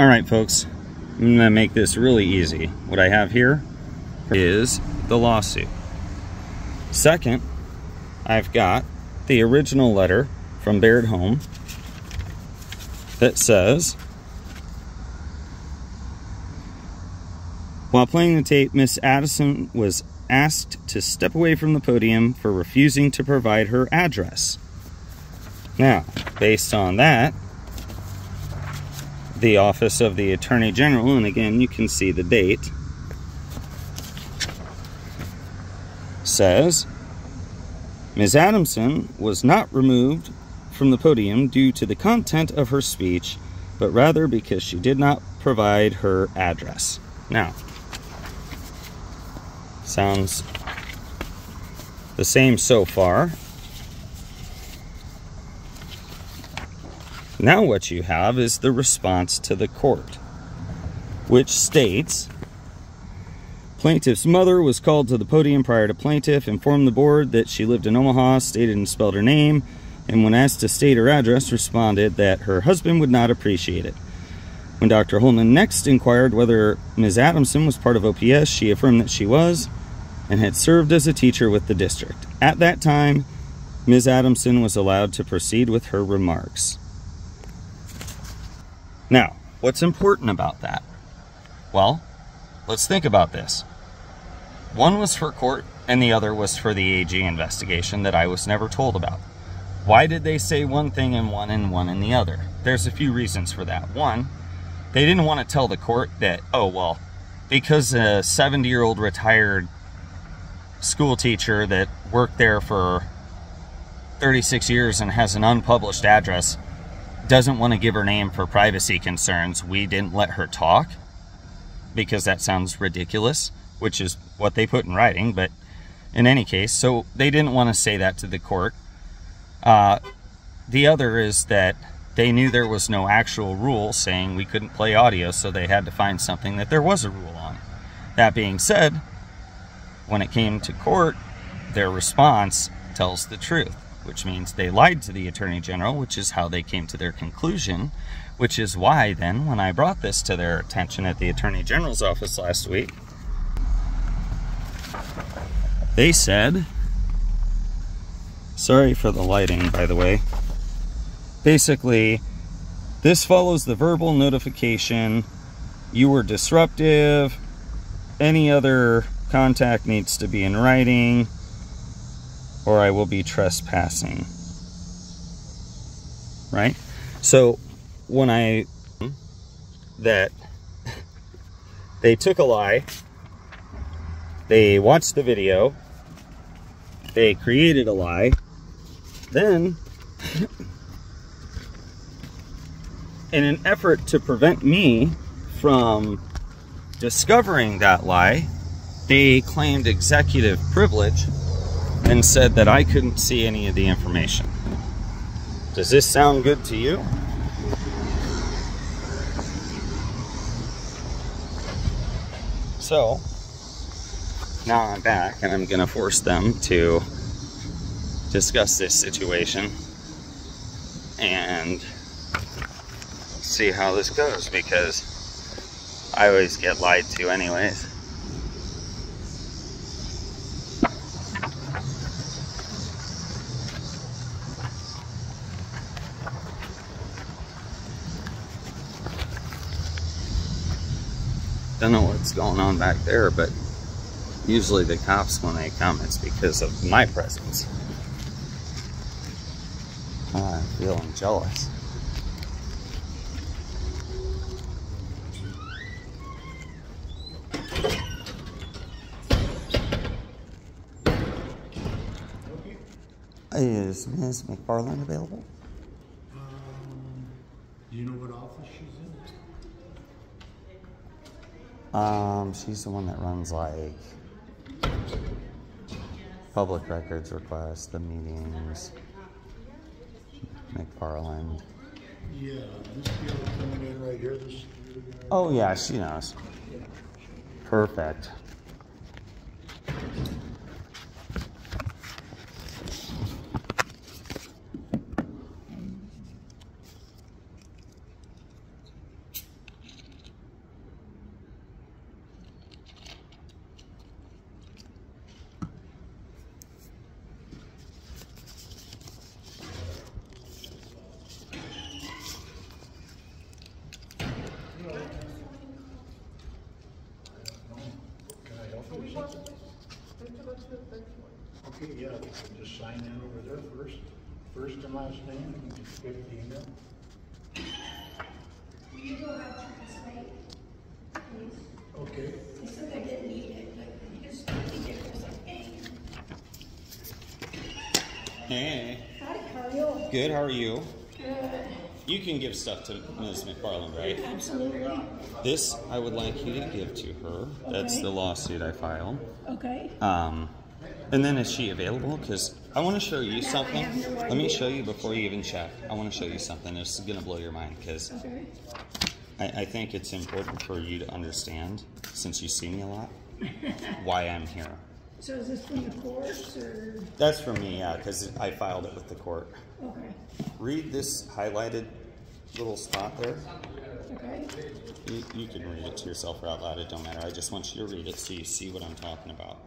All right, folks, I'm gonna make this really easy. What I have here is the lawsuit. Second, I've got the original letter from Baird Holm that says, While playing the tape, Miss Adamson was asked to step away from the podium for refusing to provide her address. Now, based on that, the Office of the Attorney General, and again, you can see the date, says Ms. Adamson was not removed from the podium due to the content of her speech, but rather because she did not provide her address. Now, sounds the same so far. Now, what you have is the response to the court, which states Plaintiff's mother was called to the podium prior to plaintiff, informed the board that she lived in Omaha, stated and spelled her name, and when asked to state her address, responded that her husband would not appreciate it. When Dr. Holman next inquired whether Ms. Adamson was part of OPS, she affirmed that she was and had served as a teacher with the district. At that time, Ms. Adamson was allowed to proceed with her remarks. Now, what's important about that? Well, let's think about this. One was for court, and the other was for the AG investigation that I was never told about. Why did they say one thing in one and one in the other? There's a few reasons for that. One, they didn't want to tell the court that, oh, well, because a 70 year old retired school teacher that worked there for 36 years and has an unpublished address doesn't want to give her name for privacy concerns, we didn't let her talk because that sounds ridiculous, which is what they put in writing. But in any case, so they didn't want to say that to the court. Uh, the other is that they knew there was no actual rule saying we couldn't play audio, so they had to find something that there was a rule on. That being said, when it came to court, their response tells the truth which means they lied to the Attorney General, which is how they came to their conclusion, which is why then, when I brought this to their attention at the Attorney General's office last week, they said, sorry for the lighting, by the way, basically, this follows the verbal notification, you were disruptive, any other contact needs to be in writing, or I will be trespassing. Right? So when I that they took a lie, they watched the video, they created a lie, then in an effort to prevent me from discovering that lie, they claimed executive privilege and said that I couldn't see any of the information. Does this sound good to you? So, now I'm back and I'm to force them to discuss this situation and see how this goes because I always get lied to anyways. Don't know what's going on back there, but usually the cops, when they come, it's because of my presence. I'm feeling jealous. Is Ms. McFarland available? Um, do you know what office she's in? Um, she's the one that runs like public records requests, the meetings, McFarland. Yeah, this girl coming in right here, this. Oh yeah, she knows. Perfect. Okay, yeah, just sign in over there first, first and last name, and just give the email. Will You don't have to translate, please. Okay. They said I didn't need it, but you just need it, it was like, dang. Hey. Hi, how are you? Good, how are you? Good, You can give stuff to Ms. McFarland, right? absolutely. This I would like you to give to her. That's Okay. the lawsuit I filed. Okay, Um, and then is she available? Because I want to show you something. Let me show you before you even check. I want to show you something. This is going to blow your mind because okay. I, I think it's important for you to understand, since you see me a lot, why I'm here. So is this from the court or, That's for me, yeah, because I filed it with the court. okay, Read this highlighted little spot there. okay, You, you can read it to yourself or out loud, it don't matter. I just want you to read it so you see what I'm talking about.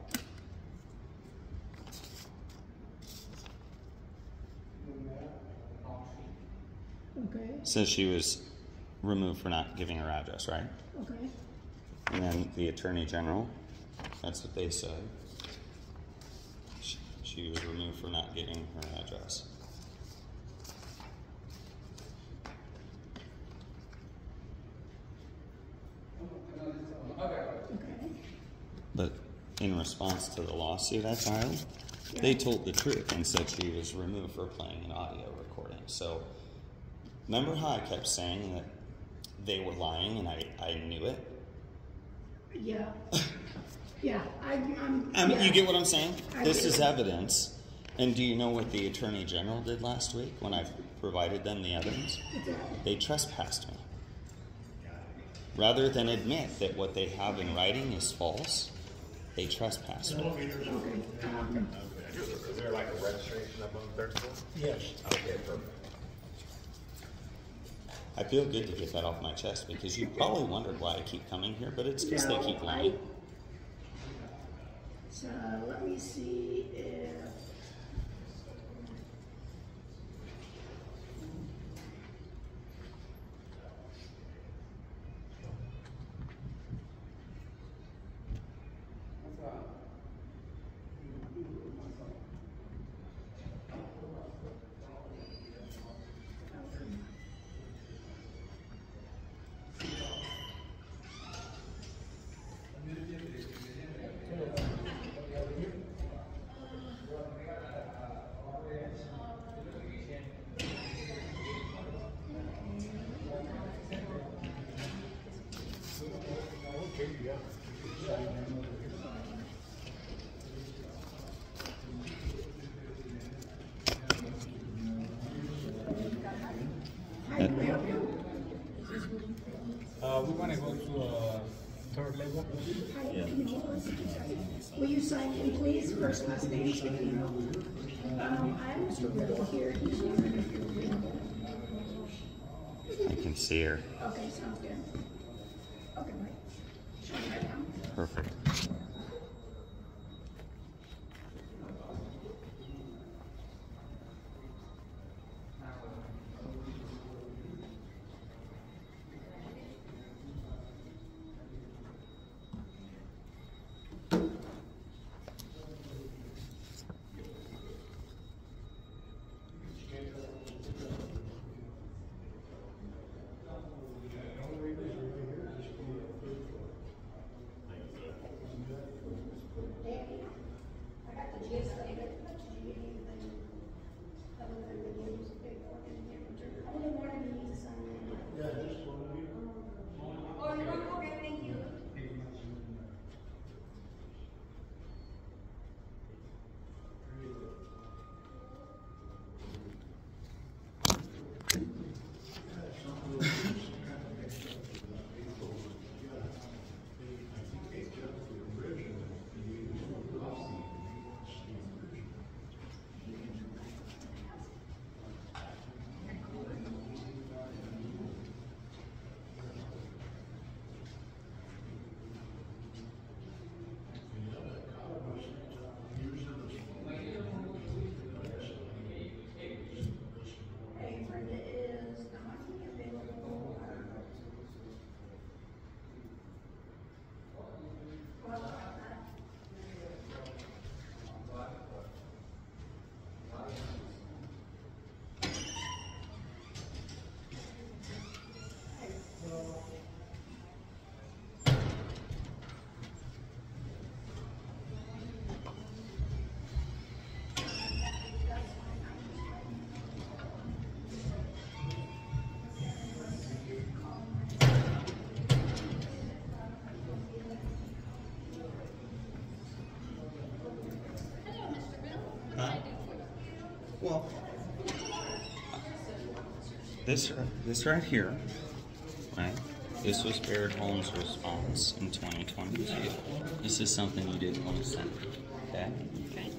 Okay, Says she was removed for not giving her address, right? okay. And then the Attorney General, that's what they said. She, she was removed for not giving her address. Okay, But in response to the lawsuit I filed, they told the truth and said she was removed for playing an audio recording. So, remember how I kept saying that they were lying and I, I knew it? yeah. Yeah, I, I'm. I mean, yeah. you get what I'm saying? I This do. is evidence. And do you know what the Attorney General did last week when I provided them the evidence? They trespassed me. Rather than admit that what they have in writing is false, they trespassed me. Okay, um, Is there like a registration up on the third floor? Yes. Okay, perfect. I feel good to get that off my chest because you probably wondered why I keep coming here, but it's because they No, keep I- lying. So let me see if. Uh, we wanna go to, uh, third level. Hi, can you hold on a second? Will you sign in, please? First, last name, so we can know. Um, I'm Mr. Riddle here. Here if you're available. I can see her. Okay, sounds good. Okay, bye. Show me right now. Perfect. Well, this this right here, right? This was Baird Holm's response in 2022. This is something you didn't want to send. Okay. Okay.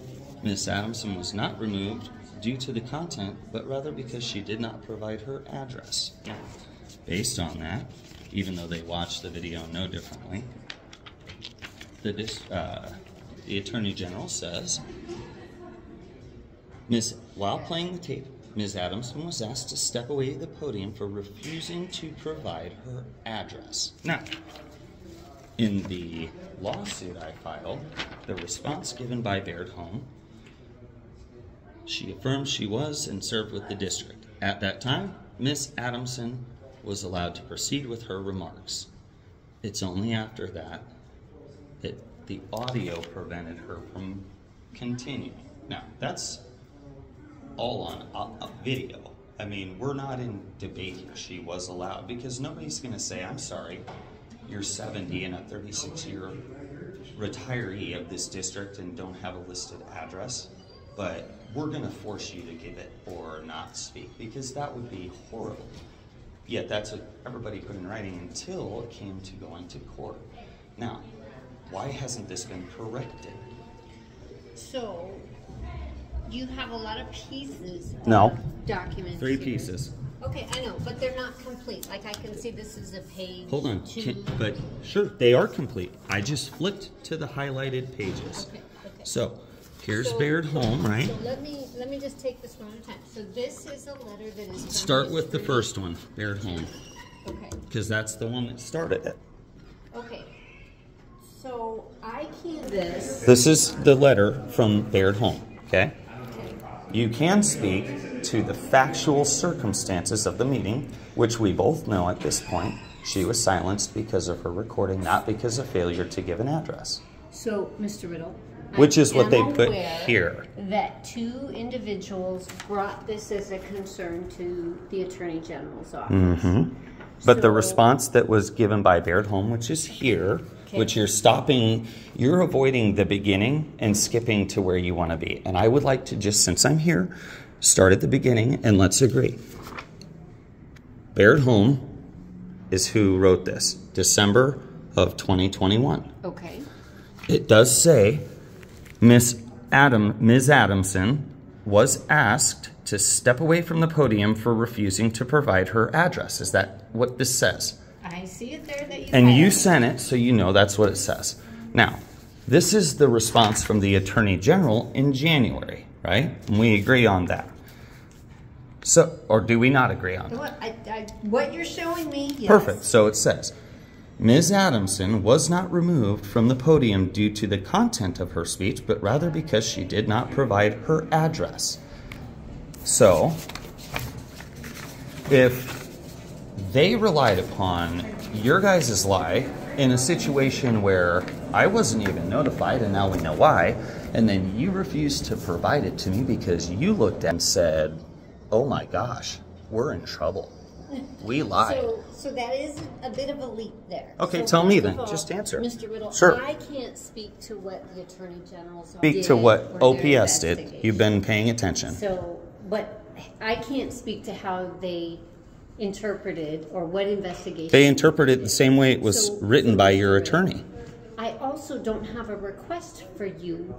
Miss Adamson was not removed due to the content, but rather because she did not provide her address. Now, based on that, even though they watched the video no differently, the uh, the attorney general says, Miss, while playing the tape, Ms. Adamson was asked to step away the podium for refusing to provide her address. Now, in the lawsuit I filed, the response given by Baird Holm, she affirmed she was and served with the district. At that time, Miss Adamson was allowed to proceed with her remarks. It's only after that that the audio prevented her from continuing. Now, that's all on a, video. I mean, we're not in debate here. She was allowed because nobody's going to say, I'm sorry, you're 70 and a 36 year retiree of this district and don't have a listed address, but we're going to force you to give it or not speak because that would be horrible. Yet that's what everybody put in writing until it came to going to court. Now, why hasn't this been corrected? So, you have a lot of pieces No. of documents. Three here. pieces. Okay, I know, but they're not complete. Like I can see this is a page. Hold on, two. can, but sure, they are complete. I just flipped to the highlighted pages. Okay, okay. So, here's So- Baird Holm, right? So let me, let me just take this one at a time. So this is a letter that is. from Start with the first one, Baird Holm, Okay, because that's the one that started it. okay. So I can't this. This is the letter from Baird Holm, okay? You can speak to the factual circumstances of the meeting, which we both know at this point. She was silenced because of her recording, not because of failure to give an address. So, Mr. Riddle. Which is what they put here. That two individuals brought this as a concern to the Attorney General's office. Mm-hmm. But the response that was given by Baird Holm, which is here, Okay. which you're stopping, you're avoiding the beginning and skipping to where you want to be. And I would like to just, since I'm here, start at the beginning and let's agree. Baird Holm is who wrote this, December of 2021. Okay, It does say Miss Adam, Ms. Adamson was asked to step away from the podium for refusing to provide her address. Is that what this says? I see it there that you. And you sent it, so you know that's what it says. Now, this is the response from the Attorney General in January, right? And we agree on that. So, or do we not agree on that? What, I, I, what you're showing me, yes. Perfect. So it says, Ms. Adamson was not removed from the podium due to the content of her speech, but rather because she did not provide her address. So, if they relied upon your guys' lie in a situation where I wasn't even notified, and now we know why, and then you refused to provide it to me because you looked at and said, oh my gosh, we're in trouble. We lied. So, so that is a bit of a leap there. Okay, So tell me then. all, Just answer. Mr. Riddle, Sure. I can't speak to what the Attorney General's Speak to what OPS did. You've been paying attention. So, but I can't speak to how they interpreted or what investigation. They interpret it the same way it was So- written by your attorney. I also don't have a request for you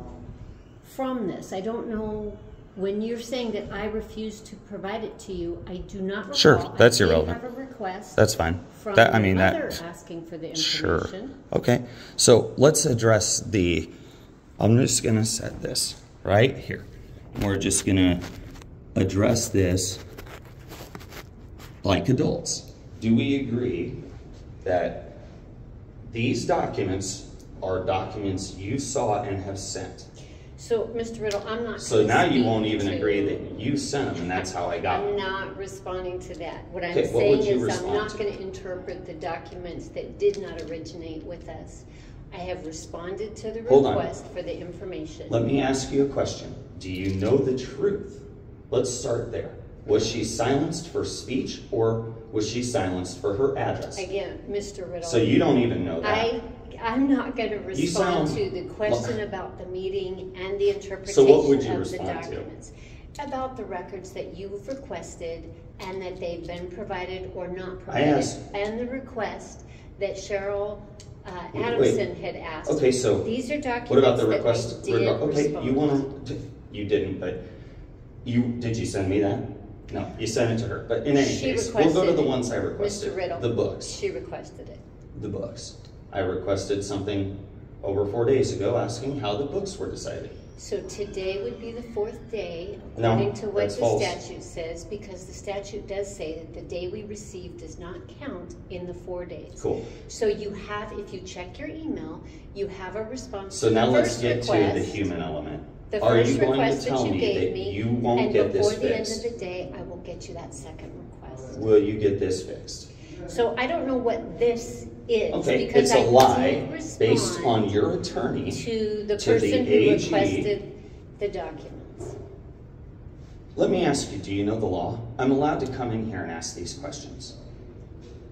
from this. I don't know, when you're saying that I refuse to provide it to you, I do not recall. Sure, that's I irrelevant. have a request. That's fine. From That I mean that. asking for the Sure. Okay. So let's address the. I'm just gonna set this right here. We're just gonna address this like adults. Do we agree that these documents are documents you saw and have sent? So, Mr. Riddle, I'm not. So now you won't even to- agree that you sent them, and that's how I got it. I'm them. not responding to that. What I'm Okay, what would saying you is I'm not gonna interpret the documents that did not originate with us. I have responded to the Hold on. request for the information. Let me ask you a question. Do you know the truth? Let's start there. Was she silenced for speech or was she silenced for her address? Again, Mr. Riddle. So you don't even know that. I, I'm not gonna respond sound- to the question about the meeting and the interpretation So what would you of the respond to? documents. about the records that you've requested and that they've been provided or not I provided. asked- And the request that Cheryl uh, Wait, Adamson had asked. Okay, so These are documents What about the request? Okay, respond you want to, you didn't, but you, did you send me that? No, you sent it to her, but in any She case, we'll go to requested the it. ones I requested. Mr. Riddle. The books, She requested it. the books. I requested something over four days ago asking how the books were decided. So today would be the fourth day, No, according to what that's the false. statute says, because the statute does say that the day we receive does not count in the four days. Cool. So you have, if you check your email, you have a response So to the now let's first get to the request. human element. The Are first you going request to that tell you me gave that me, you won't get this And before the end fixed? of the day, I will get you that second request. Will you get this fixed? So I don't know what this is, Okay, because it's a I lie did based respond on your attorney. to the to the person who AG. requested the documents. Let me ask you, do you know the law? I'm allowed to come in here and ask these questions.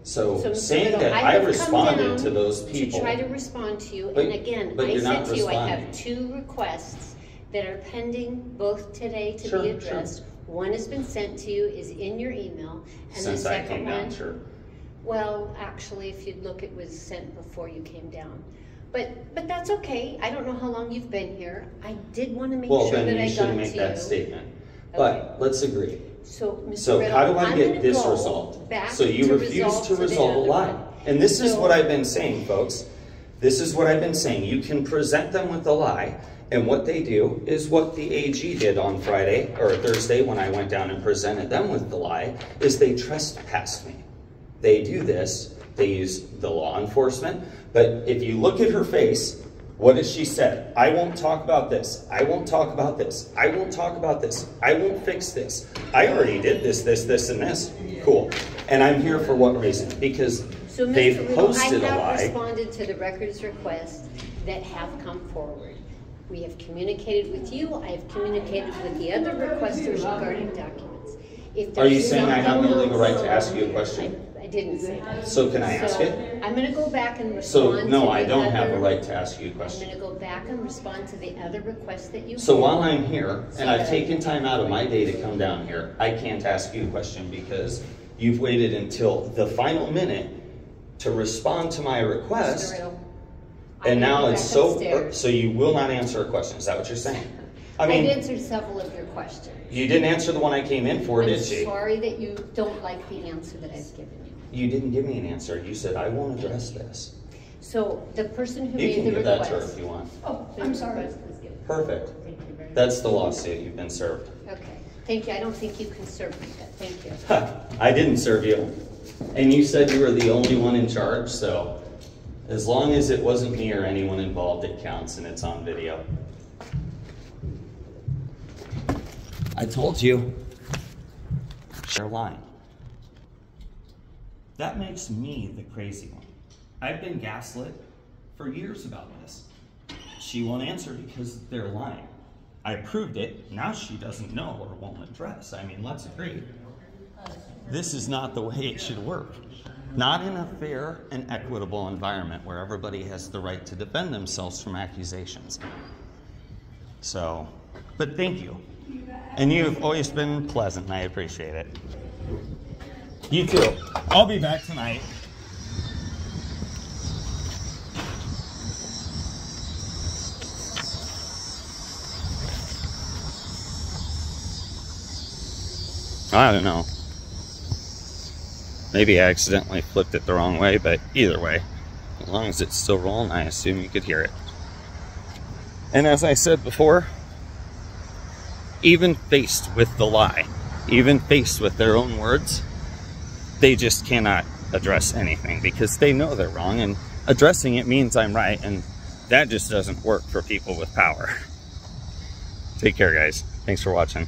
So Mr. saying that I have come responded to those people. To try to respond to you, But- and again, but I you're said not to you, I have responding. two requests that are pending both today to Sure, be sure. addressed. One has been sent to you, is in your email, and the Since I second came down, one. sure. Well, actually, if you'd look, it was sent before you came down. But, but that's okay, I don't know how long you've been here, I did wanna make Well, sure that then I you got shouldn't to make you. that statement. Okay. But let's agree. So, Mr. So Riddle, how do I I'm get this go resolved? So you to refuse to resolve a lie. one. And this is what I've been saying, folks. This is what I've been saying. You can present them with a lie, and what they do is what the AG did on Friday or Thursday when I went down and presented them with the lie, is they trespass me. They do this, they use the law enforcement, but if you look at her face, what has she said? I won't talk about this. I won't talk about this. I won't talk about this. I won't fix this. I already did this, this, this, and this. Cool. And I'm here for what reason? Because So, Mr. they've I posted a have responded to the records requests that have come forward. We have communicated with you, I have communicated with the other requesters regarding documents. If Are you saying I have no legal right to ask you a question? I I didn't say that. So can I ask So, it? I'm gonna go back and respond to So no, I the don't have a other- right to ask you a I'm question. gonna go back and respond to the other requests that you. So while I'm here, and I've taken time out of my day to come down here, I can't ask you a question because you've waited until the final minute to respond to my Mr. request. Riddle, I And now it's so, upstairs. so you will not answer a question, is that what you're saying? I mean, I've answered several of your questions. you didn't answer the one I came in for, I'm did she? sorry that you don't like the answer that I've given you. You didn't give me an answer, you said, I won't address this. So the person who You made can the give that to her if you want. Oh, I'm sorry. request was given. Perfect. Thank you very much. That's the lawsuit, you've been served. Okay, thank you. I don't think you can serve me that. Thank you. I didn't serve you. And you said you were the only one in charge, so as long as it wasn't me or anyone involved, it counts and it's on video. I told you. They're lying. That makes me the crazy one. I've been gaslit for years about this. She won't answer because they're lying. I proved it. Now she doesn't know or won't address. I mean, let's agree. This is not the way it should work. Not in a fair and equitable environment where everybody has the right to defend themselves from accusations. So, but thank you. And you've always been pleasant, and I appreciate it. You too. I'll be back tonight. I don't know. Maybe I accidentally flipped it the wrong way, but either way, as long as it's still rolling, I assume you could hear it. And as I said before, even faced with the lie, even faced with their own words, they just cannot address anything because they know they're wrong, and addressing it means I'm right, and that just doesn't work for people with power. Take care, guys. Thanks for watching.